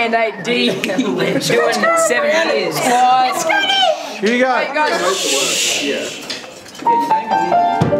And eight D. doing seven years. Here you go. Here you go.